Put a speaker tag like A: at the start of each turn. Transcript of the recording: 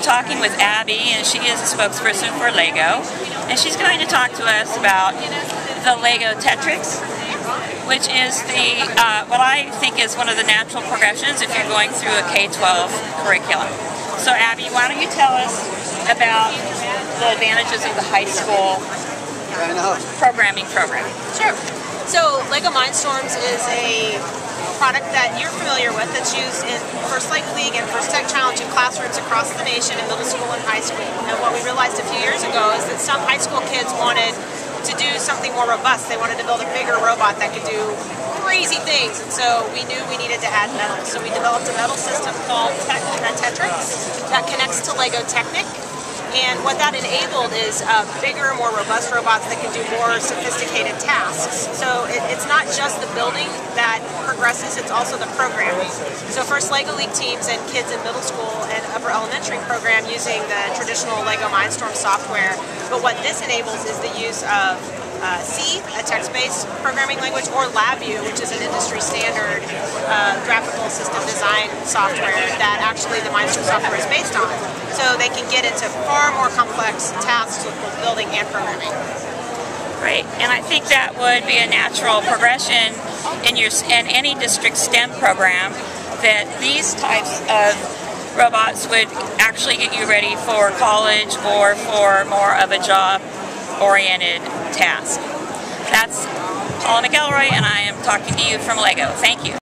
A: we're talking with Abby, and she is a spokesperson for LEGO, and she's going to talk to us about the LEGO Tetrix, which is the uh, what I think is one of the natural progressions if you're going through a K-12 curriculum. So Abby, why don't you tell us about the advantages of the high school programming program?
B: Sure. So LEGO Mindstorms is a product that you're familiar with that's used in First Lego League and First Tech Challenge in classrooms across the nation in middle school and high school. And what we realized a few years ago is that some high school kids wanted to do something more robust. They wanted to build a bigger robot that could do crazy things. And so we knew we needed to add metal. So we developed a metal system called Tetrix that connects to LEGO Technic and what that enabled is uh, bigger, more robust robots that can do more sophisticated tasks. So it's not just the building that progresses, it's also the programming. So first LEGO League teams and kids in middle school and upper elementary program using the traditional LEGO Mindstorm software. But what this enables is the use of uh, C, a text-based programming language, or LabVIEW, which is an industry standard uh, graphical system design software that actually the Mindstorm software is based on so they can get into far more complex tasks with both building and programming.
A: Right, and I think that would be a natural progression in your in any district STEM program that these types of robots would actually get you ready for college or for more of a job-oriented task. That's Paula McElroy, and I am talking to you from LEGO. Thank you.